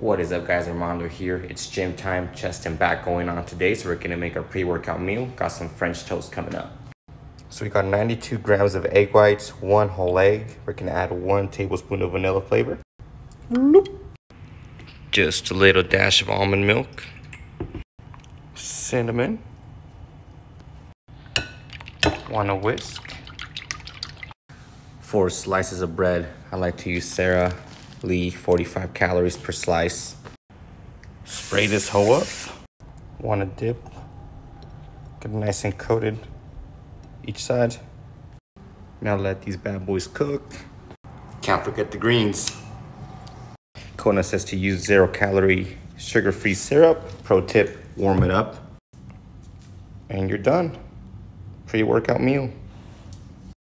What is up guys, Armando here. It's gym time, chest and back going on today. So we're gonna make our pre-workout meal. Got some French toast coming up. So we got 92 grams of egg whites, one whole egg. We're gonna add one tablespoon of vanilla flavor. Just a little dash of almond milk. Cinnamon. Wanna whisk. Four slices of bread. I like to use Sara Lee 45 calories per slice. Spray this hoe up. Want to dip. Get it nice and coated each side. Now let these bad boys cook. Can't forget the greens. Kona says to use zero calorie sugar free syrup. Pro tip, warm it up. And you're done. Pre workout meal.